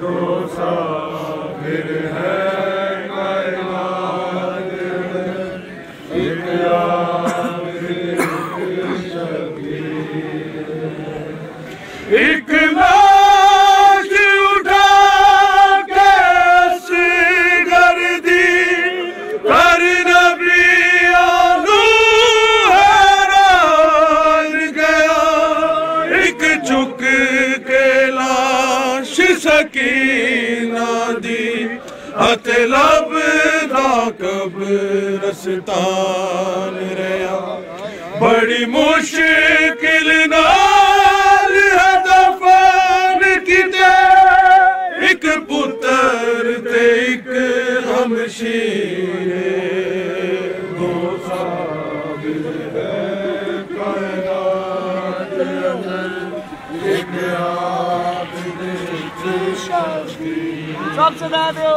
ایک قبرستان رہا بڑی مشکل نال ہے دفن کیتے ایک پتر تے ایک ہمشیر۔ دو صابر ہے کائنات۔ اندر ایک عابد ایک شبیر سب سنا دیو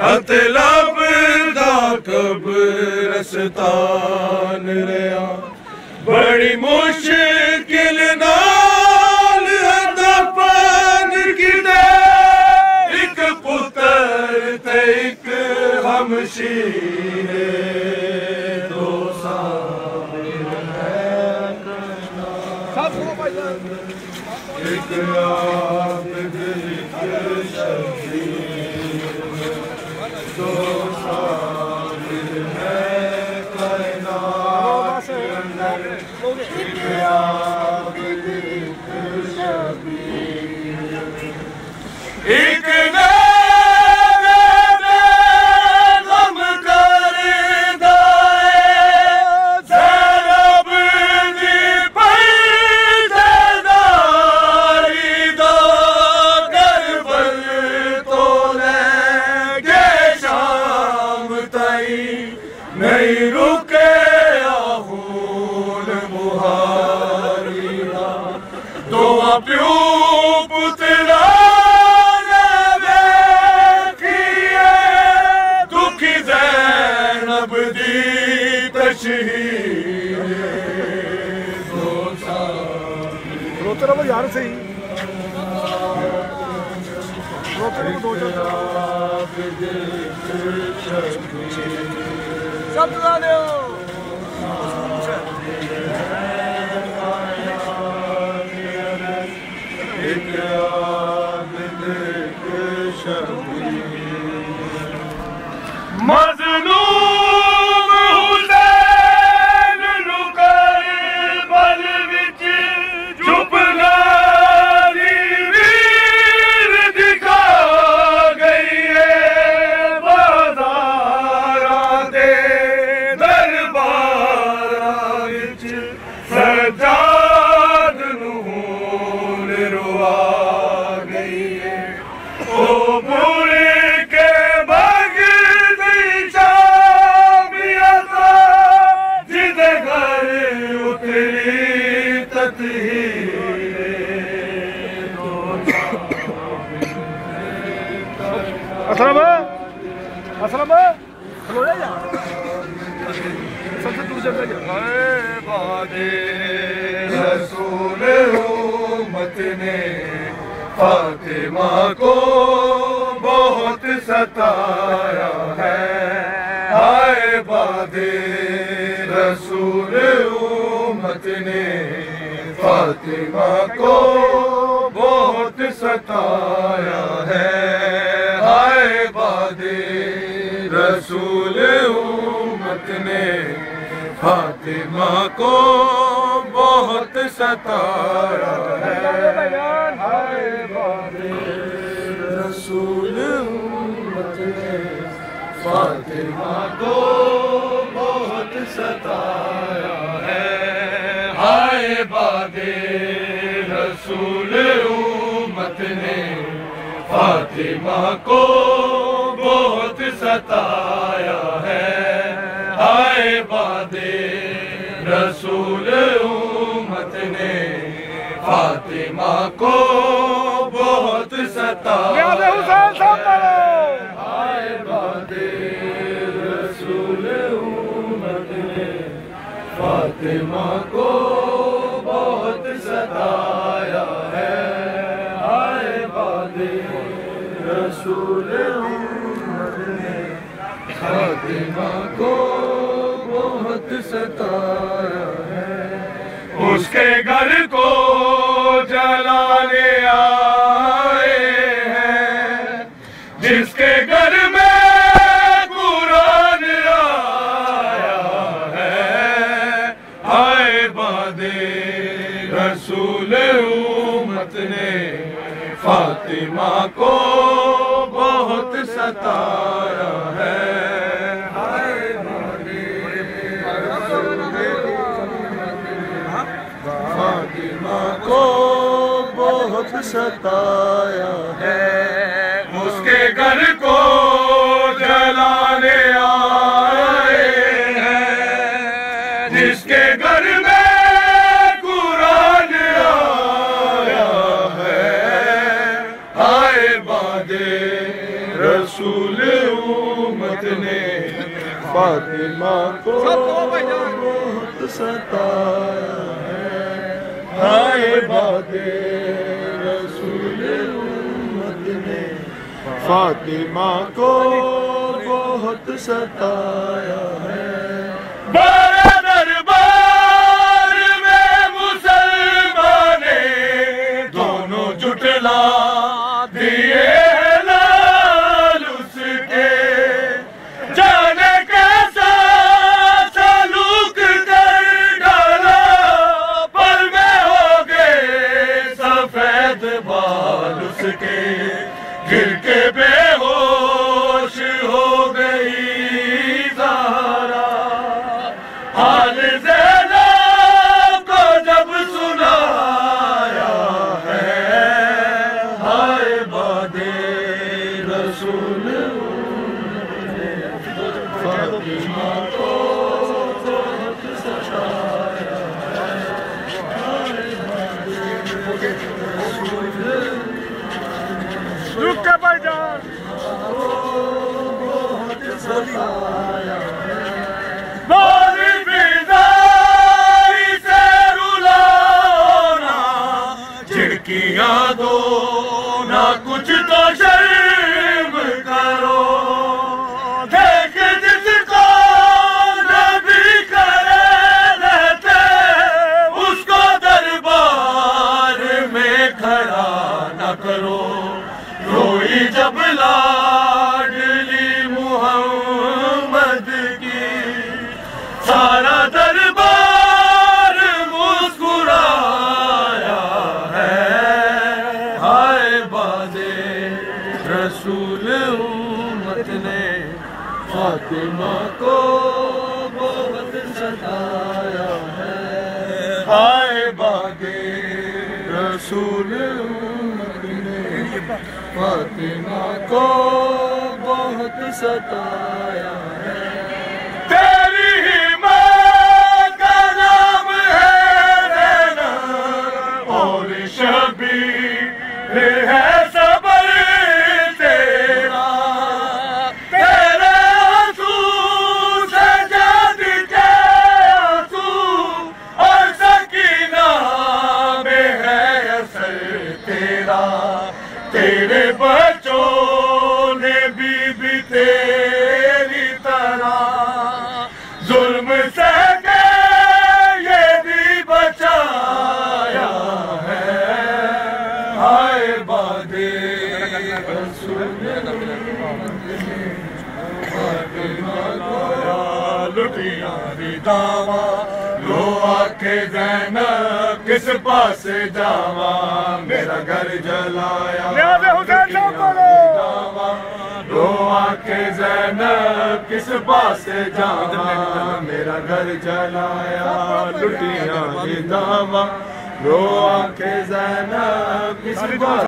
ਅਤਲਬ ਦਾ ਕਬਰਸਤਾਨ ਰਿਆ ਬੜੀ ਮੁਸ਼ਕਿਲ ਨਾਲ ਦਫਨ ਕਿਤੇ ਇੱਕ ਪੁੱਤਰ ਤੇ ਇੱਕ ਹਮਸ਼ੀਰ ਦੋ ਸਾਹਮਣੇ ਹੈ ਕਰਨਾ ਸਭ ਨੂੰ ਭਾਈ ਸਾਹਿਬ ਇੱਕ ایک دعا پترا دکھی زینب دی تشہیر دو روتے رہو یار سے ہی۔ دو چار سب دیو اسلام کھلو جا سب سے دور چلتا جا بادے رسول امت نے فاطمہ کو بہت ستایا ہے ہائے بادے رسول امت نے فاطمہ کو بہت ستایا ہے فاطمہ کو بہت ستایا ہے۔ ہائے بادے رسول امت نے فاطمہ کو بہت ستایا ہے۔ ہائے بادے رسول امت فاطمہ کو بہت ستایا ہے۔ ہائے باد کو بہت ستایا حسین صاحب بولو ہائے باد رسول امت نے فاطمہ کو بہت ستایا ہے۔ ہائے باد رسول امت نے فاطمہ کو بہت ستایا ہے۔ اس کے گھر رسول امت نے فاطمہ کو بہت ستایا ہے۔ فاطمہ کو بہت ستایا ہے۔ نے فاطمہ کو بہت ستایا ہے ہائے باد رسول امت نے فاطمہ کو بہت ستایا بال اس کے گر کے بے ہوش ہو گئی زہرا حال زینب کو جب سنایا ہے، ہائے باد رسول۔ فاطمہ کو رک کے بھائی جان فاطمہ کو بہت ستایا ہے۔ ہائے باد رسول امت نے فاطمہ کو بہت ستایا ہے۔ پاس جاوا میرا گھر جلایا رو آکے زینب کس پاس جاوا؟ میرا گھر جلایا لٹیا داوا۔ رو آکے زینب کس پاس